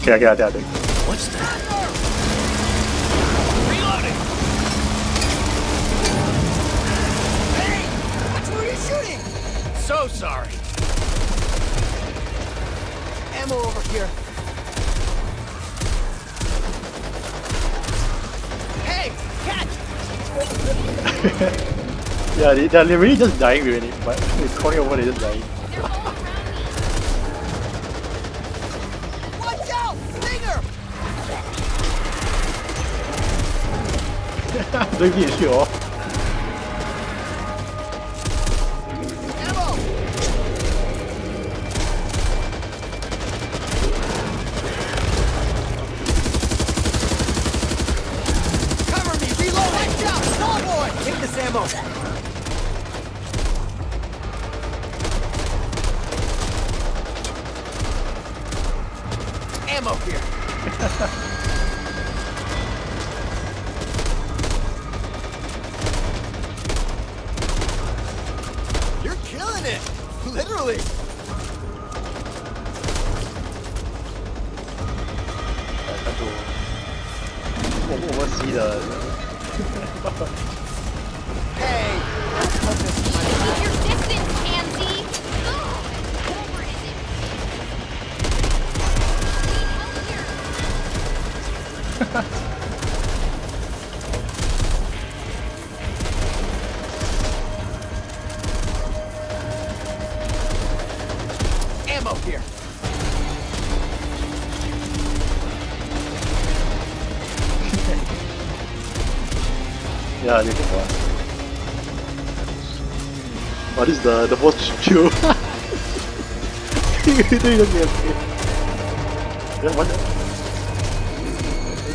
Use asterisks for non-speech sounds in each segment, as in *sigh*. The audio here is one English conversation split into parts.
Okay, I got it, I got it. What's that? Reloading! Hey! Watch where you're shooting! So sorry. Ammo over here. Hey! Catch! *laughs* Yeah, they, they're really just dying really, but it's calling over, they're just dying. *laughs* this ammo! Ammo here! *laughs* it! Literally! hey! Keep your distance, pansy! Yeah, you can one. Oh, this is the the most *laughs* chill. *laughs* you don't even get it. Just watch out.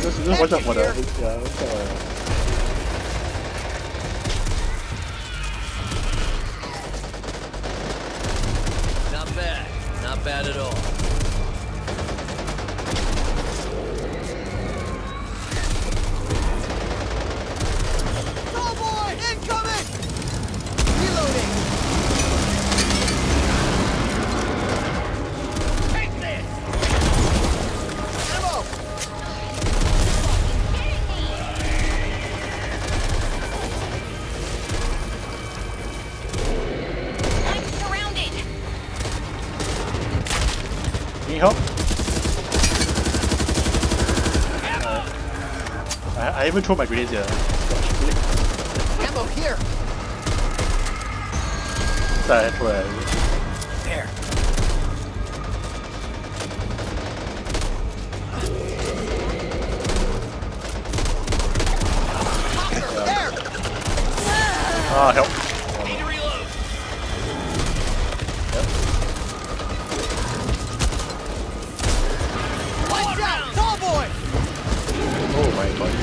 Just, just watch out for the yeah. Watch out for the, Not bad. Not bad at all. Need help? I, I even throw my grenades here. Ammo here! Throw it. There. Ah, help. Out! Tall boy! Oh my god.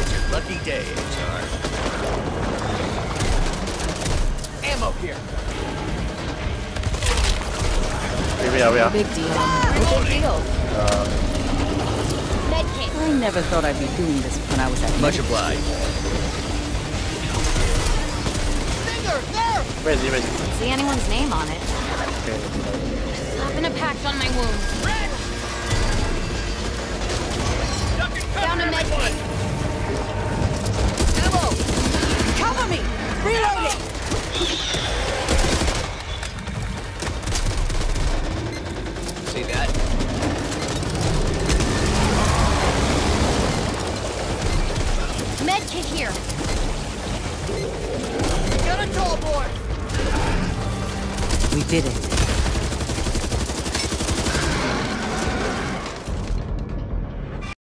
It's your lucky day, HR. Ammo here! Wait, wait, wait. Big deal. No big deal. Medkit. I never thought I'd be doing this when I was at Much obliged. Stinger! There! Where is he? Where is he? see anyone's name on it. Okay. Slapping a patch on my wound. Found a medkit. Ammo! Cover me! Reloading! See that? Medkit here. Get a tall boy! We did it.